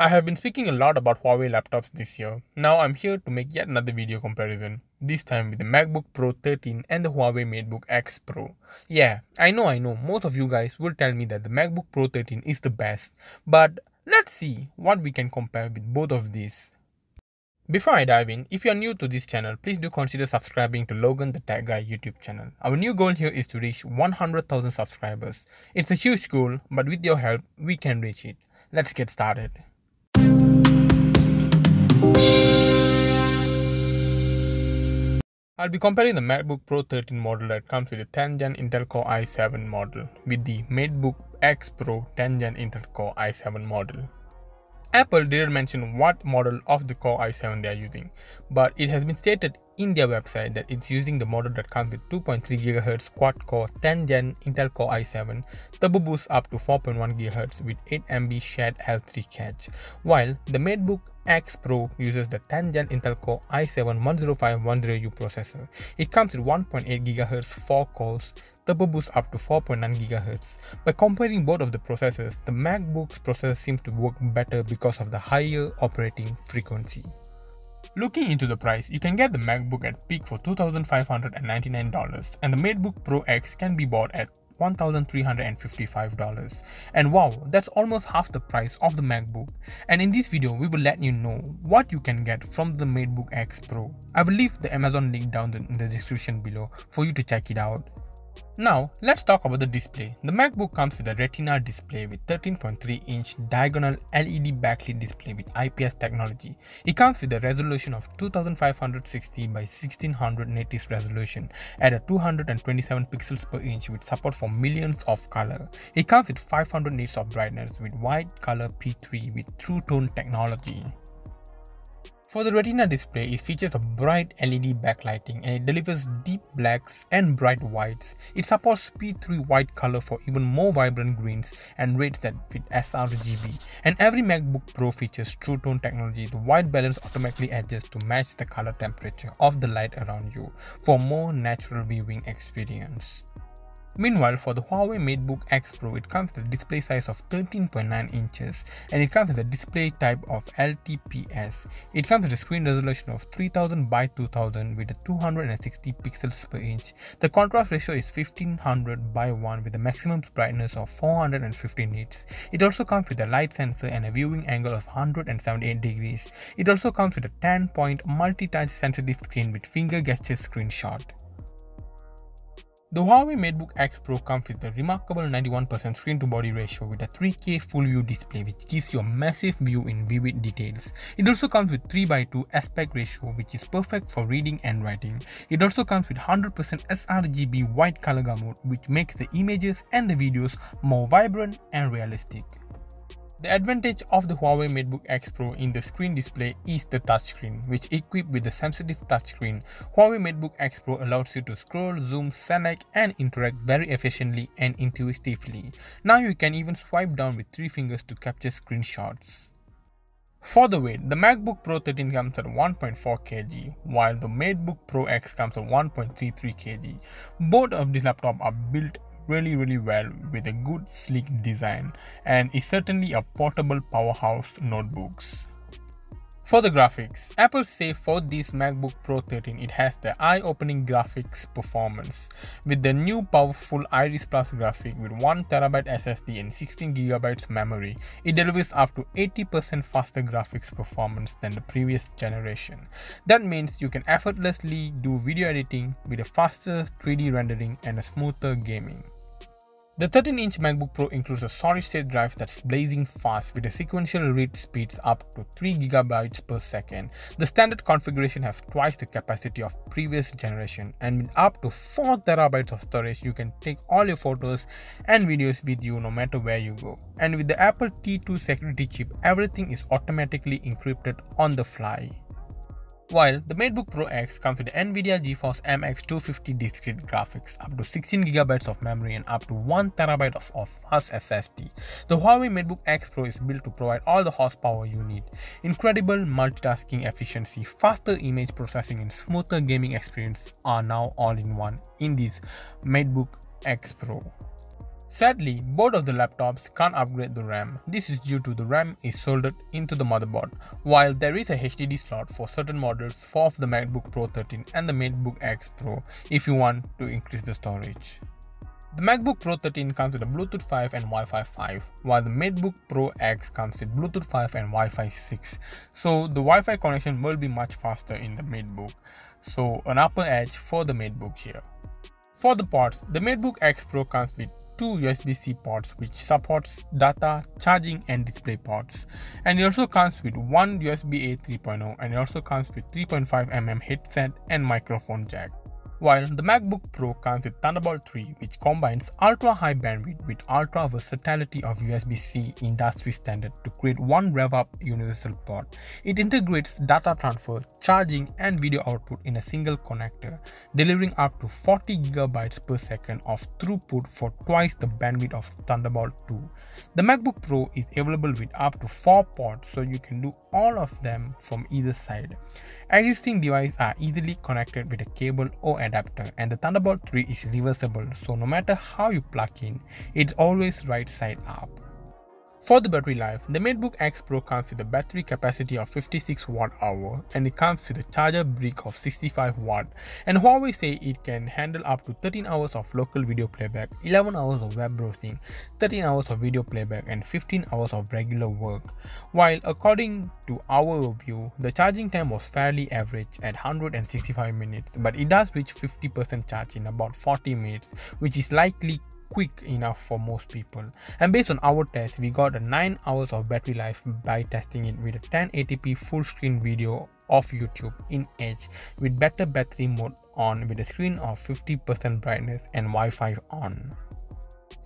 I have been speaking a lot about Huawei laptops this year. Now I'm here to make yet another video comparison, this time with the MacBook Pro 13 and the Huawei MateBook X Pro. Yeah, I know I know, most of you guys will tell me that the MacBook Pro 13 is the best, but let's see what we can compare with both of these. Before I dive in, if you are new to this channel, please do consider subscribing to Logan the Tech Guy YouTube channel. Our new goal here is to reach 100,000 subscribers. It's a huge goal, but with your help, we can reach it. Let's get started. I'll be comparing the MacBook Pro 13 model that comes with the 10th Gen Intel Core i7 model with the MateBook X Pro 10th Gen Intel Core i7 model. Apple didn't mention what model of the Core i7 they are using, but it has been stated in their website that it's using the model that comes with 2.3 GHz quad-core 10th-gen Intel Core i7, turbo boost up to 4.1 GHz with 8 MB shared L3 cache, while the MateBook X Pro uses the 10th-gen Intel Core i7 10510U processor. It comes with 1.8 GHz 4 cores, turbo boost up to 4.9 GHz. By comparing both of the processors, the MacBook's processor seems to work better because of the higher operating frequency. Looking into the price, you can get the MacBook at peak for $2,599 and the MateBook Pro X can be bought at $1,355 and wow that's almost half the price of the MacBook and in this video we will let you know what you can get from the MateBook X Pro. I will leave the Amazon link down in the description below for you to check it out. Now, let's talk about the display. The MacBook comes with a Retina display with 13.3 inch diagonal LED backlit display with IPS technology. It comes with a resolution of 2560 by 1600 native resolution at a 227 pixels per inch with support for millions of color. It comes with 500 nits of brightness with white color P3 with True Tone technology. For the Retina display, it features a bright LED backlighting and it delivers deep blacks and bright whites. It supports P3 white color for even more vibrant greens and reds that fit sRGB. And every MacBook Pro features True Tone technology. The white balance automatically adjusts to match the color temperature of the light around you for more natural viewing experience. Meanwhile, for the Huawei MateBook X Pro, it comes with a display size of 13.9 inches and it comes with a display type of LTPS. It comes with a screen resolution of 3000 by 2000 with a 260 pixels per inch. The contrast ratio is 1500 by 1 with a maximum brightness of 450 nits. It also comes with a light sensor and a viewing angle of 178 degrees. It also comes with a 10 point multi-touch sensitive screen with finger gesture screenshot. The Huawei MateBook X Pro comes with a remarkable 91% screen to body ratio with a 3K full view display which gives you a massive view in vivid details. It also comes with 3x2 aspect ratio which is perfect for reading and writing. It also comes with 100% sRGB white color gamut which makes the images and the videos more vibrant and realistic. The advantage of the Huawei MateBook X Pro in the screen display is the touchscreen, which equipped with the sensitive touchscreen, Huawei MateBook X Pro allows you to scroll, zoom, select and interact very efficiently and intuitively. Now you can even swipe down with three fingers to capture screenshots. For the weight, the MacBook Pro 13 comes at 1.4 kg, while the MateBook Pro X comes at 1.33 kg. Both of these laptops are built really really well with a good sleek design and is certainly a portable powerhouse notebooks. For the graphics, Apple say for this MacBook Pro 13 it has the eye-opening graphics performance with the new powerful Iris Plus graphic with 1TB SSD and 16GB memory. It delivers up to 80% faster graphics performance than the previous generation. That means you can effortlessly do video editing with a faster 3D rendering and a smoother gaming. The 13-inch MacBook Pro includes a solid-state drive that's blazing fast with a sequential read speeds up to 3GB per second. The standard configuration has twice the capacity of previous generation and with up to 4TB of storage you can take all your photos and videos with you no matter where you go. And with the Apple T2 security chip, everything is automatically encrypted on the fly. While the MateBook Pro X comes with NVIDIA GeForce MX 250 discrete graphics, up to 16GB of memory and up to 1TB of, of fast SSD, the Huawei MateBook X Pro is built to provide all the horsepower you need. Incredible multitasking efficiency, faster image processing and smoother gaming experience are now all in one in this MateBook X Pro. Sadly, both of the laptops can't upgrade the RAM. This is due to the RAM is soldered into the motherboard, while there is a HDD slot for certain models for the MacBook Pro 13 and the MateBook X Pro if you want to increase the storage. The MacBook Pro 13 comes with a Bluetooth 5 and Wi-Fi 5, while the MateBook Pro X comes with Bluetooth 5 and Wi-Fi 6. So the Wi-Fi connection will be much faster in the MacBook. So an upper edge for the MacBook here. For the ports, the MateBook X Pro comes with two USB-C ports which supports data, charging and display ports. And it also comes with one USB A 3.0 and it also comes with 3.5mm headset and microphone jack while the MacBook Pro comes with Thunderbolt 3 which combines ultra high bandwidth with ultra versatility of USB-C industry standard to create one rev-up universal port. It integrates data transfer, charging and video output in a single connector, delivering up to 40 GB per second of throughput for twice the bandwidth of Thunderbolt 2. The MacBook Pro is available with up to 4 ports so you can do all of them from either side. Existing devices are easily connected with a cable or adapter and the Thunderbolt 3 is reversible so no matter how you plug in, it's always right side up. For the battery life, the MateBook X Pro comes with a battery capacity of 56 watt hour and it comes with a charger brick of 65 watt and Huawei say it can handle up to 13 hours of local video playback, 11 hours of web browsing, 13 hours of video playback and 15 hours of regular work. While according to our review, the charging time was fairly average at 165 minutes but it does reach 50% charge in about 40 minutes which is likely quick enough for most people and based on our test we got a 9 hours of battery life by testing it with a 1080p full screen video of YouTube in Edge with better battery mode on with a screen of 50% brightness and Wi-Fi on.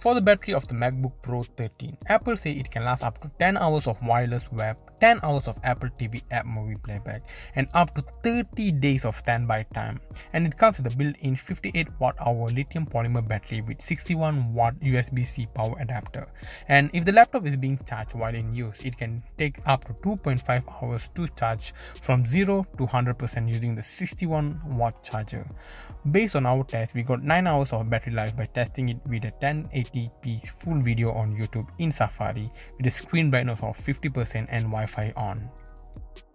For the battery of the MacBook Pro 13, Apple say it can last up to 10 hours of wireless web, 10 hours of Apple TV app movie playback, and up to 30 days of standby time. And it comes with a built-in 58 watt hour lithium polymer battery with 61 watt USB-C power adapter. And if the laptop is being charged while in use, it can take up to 2.5 hours to charge from 0 to 100% using the 61 watt charger. Based on our test, we got 9 hours of battery life by testing it with a 1080p full video on YouTube in Safari with a screen brightness of 50% and Wi-Fi on.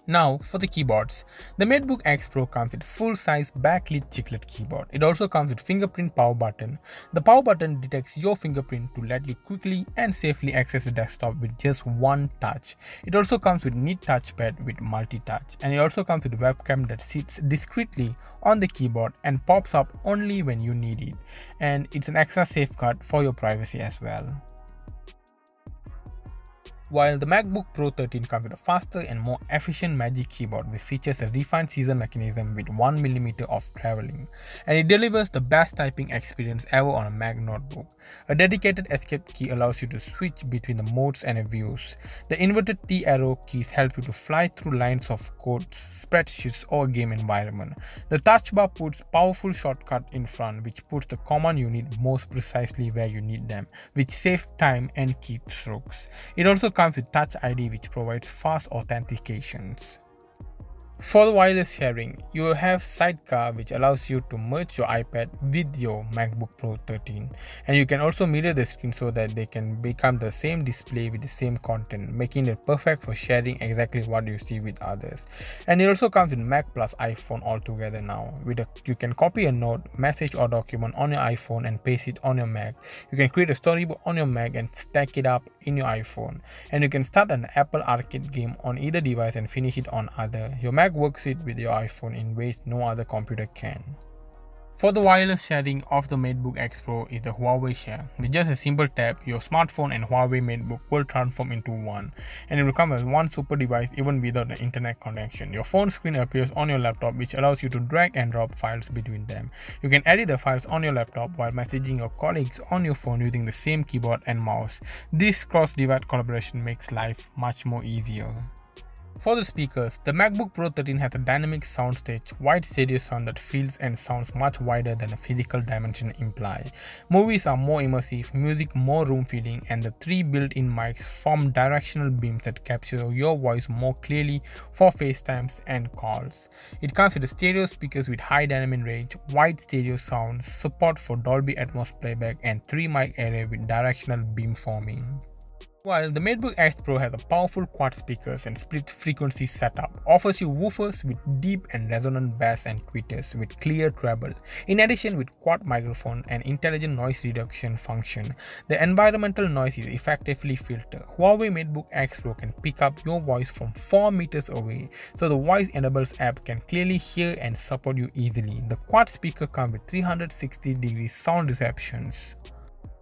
Now for the keyboards. The MateBook X Pro comes with full-size backlit chiclet keyboard. It also comes with fingerprint power button. The power button detects your fingerprint to let you quickly and safely access the desktop with just one touch. It also comes with neat touchpad with multi-touch and it also comes with a webcam that sits discreetly on the keyboard and pops up only when you need it. And it's an extra safeguard for your privacy as well while the MacBook Pro 13 comes with a faster and more efficient Magic Keyboard which features a refined scissor mechanism with 1mm of traveling, and it delivers the best typing experience ever on a Mac notebook. A dedicated escape key allows you to switch between the modes and views. The inverted T arrow keys help you to fly through lines of code, spreadsheets or game environment. The touch bar puts powerful shortcut in front which puts the command you need most precisely where you need them, which saves time and keystrokes. It also comes with Touch ID which provides fast authentications. For the wireless sharing, you will have Sidecar which allows you to merge your iPad with your MacBook Pro 13 and you can also mirror the screen so that they can become the same display with the same content making it perfect for sharing exactly what you see with others. And it also comes with Mac plus iPhone all together now. With a, you can copy a note, message or document on your iPhone and paste it on your Mac. You can create a storyboard on your Mac and stack it up in your iPhone. And you can start an Apple Arcade game on either device and finish it on other. Your Mac Mac works it with your iPhone in ways no other computer can. For the wireless sharing of the MateBook X Pro is the Huawei Share. With just a simple tap, your smartphone and Huawei MateBook will transform into one, and it will come as one super device even without an internet connection. Your phone screen appears on your laptop which allows you to drag and drop files between them. You can edit the files on your laptop while messaging your colleagues on your phone using the same keyboard and mouse. This cross-device collaboration makes life much more easier. For the speakers, the MacBook Pro 13 has a dynamic soundstage, wide stereo sound that feels and sounds much wider than a physical dimension imply. Movies are more immersive, music more room filling, and the three built-in mics form directional beams that capture your voice more clearly for FaceTimes and calls. It comes with stereo speakers with high dynamic range, wide stereo sound, support for Dolby Atmos playback, and three mic array with directional beam forming. While the MateBook X Pro has a powerful quad speakers and split frequency setup, offers you woofers with deep and resonant bass and tweeters with clear treble. In addition with quad microphone and intelligent noise reduction function, the environmental noise is effectively filtered. Huawei MateBook X Pro can pick up your voice from 4 meters away, so the voice enables app can clearly hear and support you easily. The quad speaker comes with 360 degree sound receptions.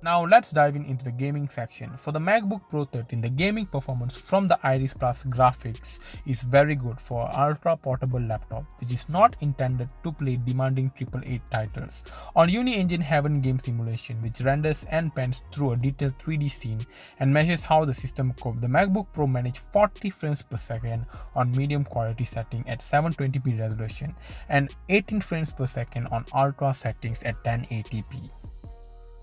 Now let's dive in into the gaming section. For the MacBook Pro 13, the gaming performance from the Iris Plus graphics is very good for ultra portable laptop which is not intended to play demanding AAA titles. On Unigine Heaven Game Simulation which renders and pans through a detailed 3D scene and measures how the system copes, the MacBook Pro managed 40 frames per second on medium quality setting at 720p resolution and 18 frames per second on ultra settings at 1080p.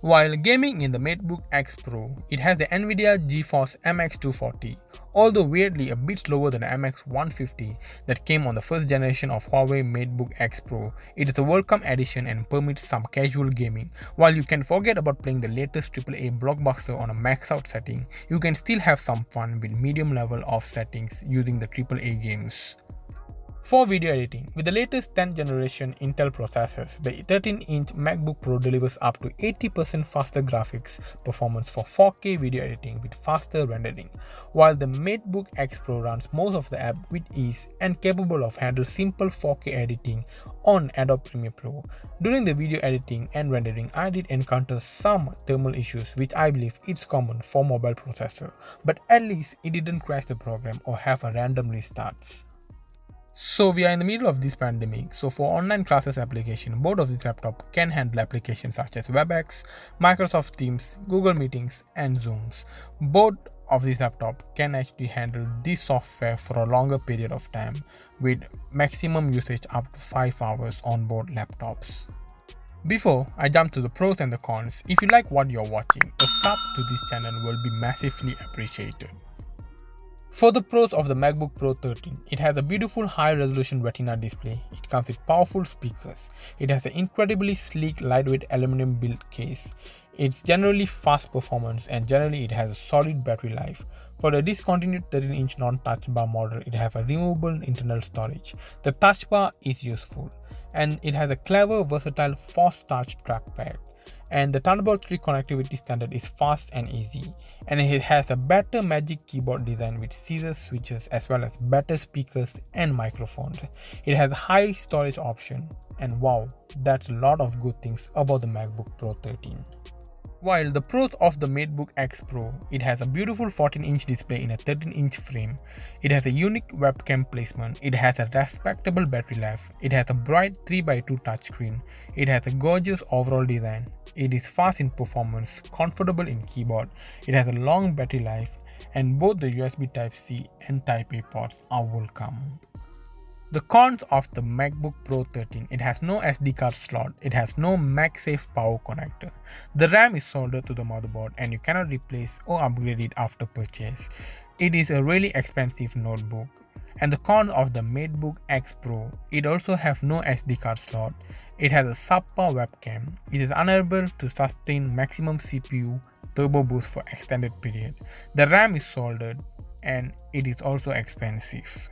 While gaming in the MateBook X Pro, it has the Nvidia GeForce MX240, although weirdly a bit slower than the MX150 that came on the first generation of Huawei MateBook X Pro. It is a welcome addition and permits some casual gaming. While you can forget about playing the latest AAA blockbuster on a max out setting, you can still have some fun with medium level of settings using the AAA games. For video editing, with the latest 10th generation Intel processors, the 13-inch MacBook Pro delivers up to 80% faster graphics performance for 4K video editing with faster rendering, while the MateBook X Pro runs most of the app with ease and capable of handle simple 4K editing on Adobe Premiere Pro. During the video editing and rendering, I did encounter some thermal issues which I believe it's common for mobile processor, but at least it didn't crash the program or have a random restarts. So we are in the middle of this pandemic. So for online classes application, both of these laptops can handle applications such as WebEx, Microsoft Teams, Google Meetings, and Zooms. Both of these laptops can actually handle this software for a longer period of time with maximum usage up to 5 hours on both laptops. Before I jump to the pros and the cons, if you like what you're watching, a sub to this channel will be massively appreciated. For the pros of the MacBook Pro 13, it has a beautiful high resolution retina display, it comes with powerful speakers, it has an incredibly sleek lightweight aluminum build case, it's generally fast performance and generally it has a solid battery life. For the discontinued 13-inch non-touch bar model, it has a removable internal storage. The touch bar is useful and it has a clever versatile force touch trackpad and the Thunderbolt 3 connectivity standard is fast and easy and it has a better magic keyboard design with scissor switches as well as better speakers and microphones. It has high storage option and wow that's a lot of good things about the MacBook Pro 13. While the pros of the MateBook X Pro, it has a beautiful 14-inch display in a 13-inch frame, it has a unique webcam placement, it has a respectable battery life, it has a bright 3x2 touchscreen, it has a gorgeous overall design, it is fast in performance, comfortable in keyboard, it has a long battery life, and both the USB Type-C and Type-A ports are welcome. The cons of the MacBook Pro 13, it has no SD card slot, it has no MagSafe power connector. The RAM is soldered to the motherboard and you cannot replace or upgrade it after purchase. It is a really expensive notebook. And the con of the MateBook X Pro, it also has no SD card slot. It has a subpar webcam. It is unable to sustain maximum CPU turbo boost for extended period. The RAM is soldered and it is also expensive.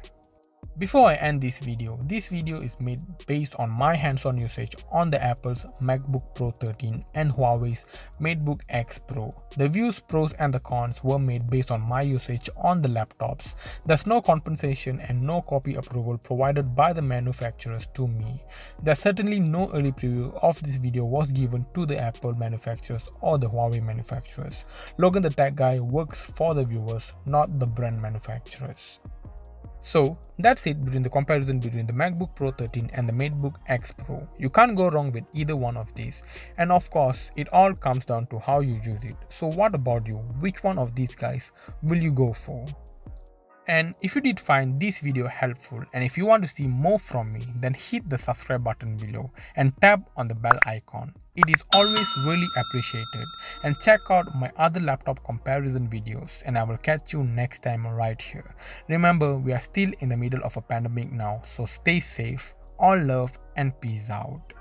Before I end this video, this video is made based on my hands-on usage on the Apple's MacBook Pro 13 and Huawei's MateBook X Pro. The views, pros and the cons were made based on my usage on the laptops. There's no compensation and no copy approval provided by the manufacturers to me. There's certainly no early preview of this video was given to the Apple manufacturers or the Huawei manufacturers. Logan the Tech Guy works for the viewers, not the brand manufacturers. So that's it between the comparison between the MacBook Pro 13 and the MateBook X Pro. You can't go wrong with either one of these. And of course, it all comes down to how you use it. So what about you? Which one of these guys will you go for? And if you did find this video helpful and if you want to see more from me, then hit the subscribe button below and tap on the bell icon. It is always really appreciated. And check out my other laptop comparison videos and I will catch you next time right here. Remember, we are still in the middle of a pandemic now, so stay safe. All love and peace out.